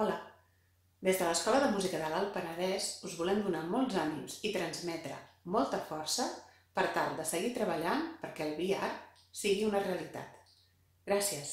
Hola! Des de l'Escola de Música de l'Alt Penedès us volem donar molts ànims i transmetre molta força per tal de seguir treballant perquè el VR sigui una realitat. Gràcies!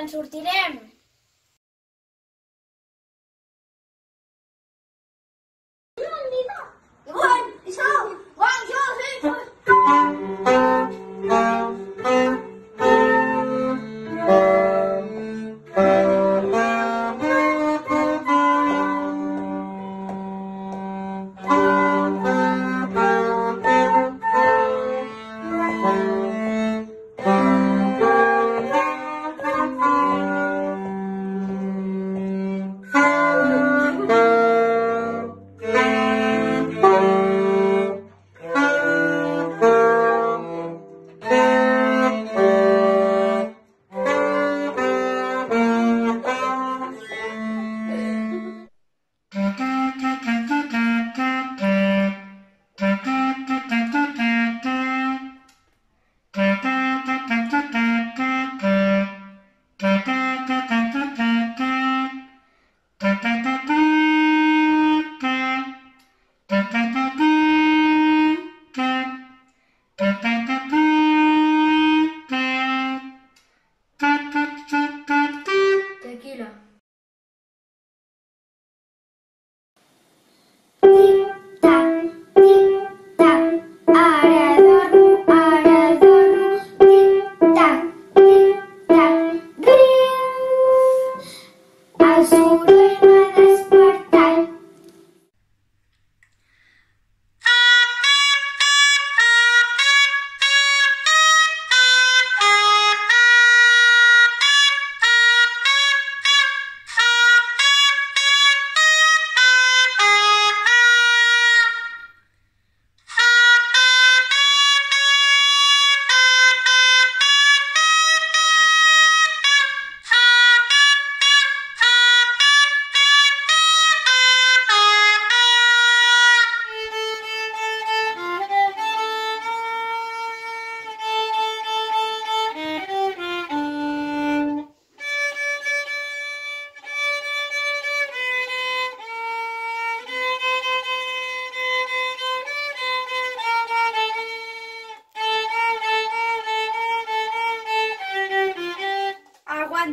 En sortirem!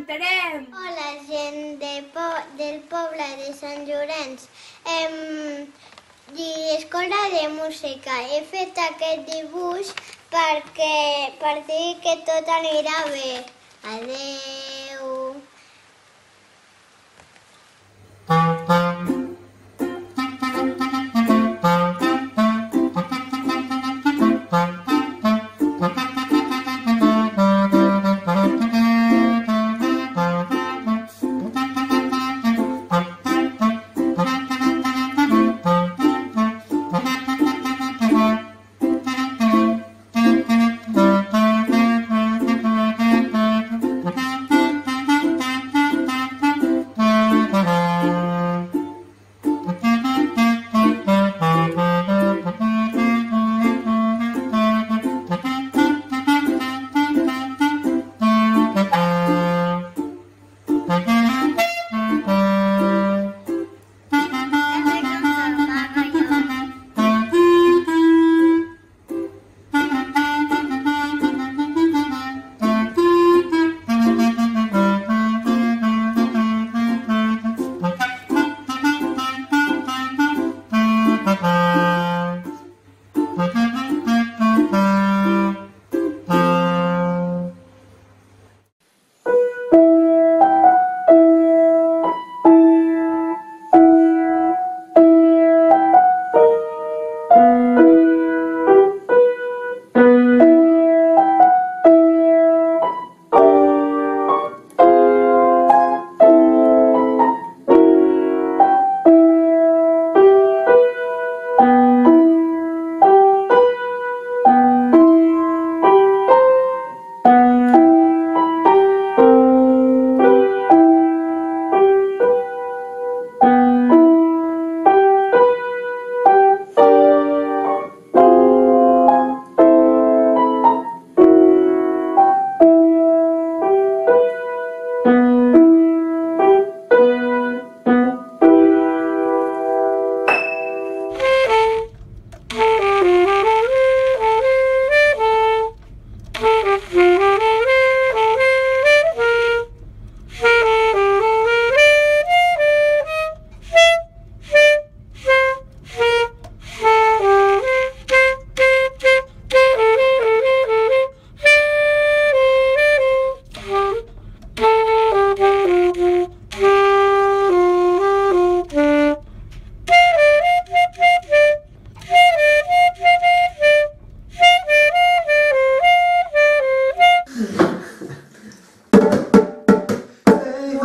Cantarem. Hola, gent de po del poble de Sant Llorenç. Em... I escola de música. He fet aquest dibuix perquè per dir que tot anirà bé. Adeu.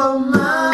Oh my.